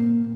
Mm-hmm.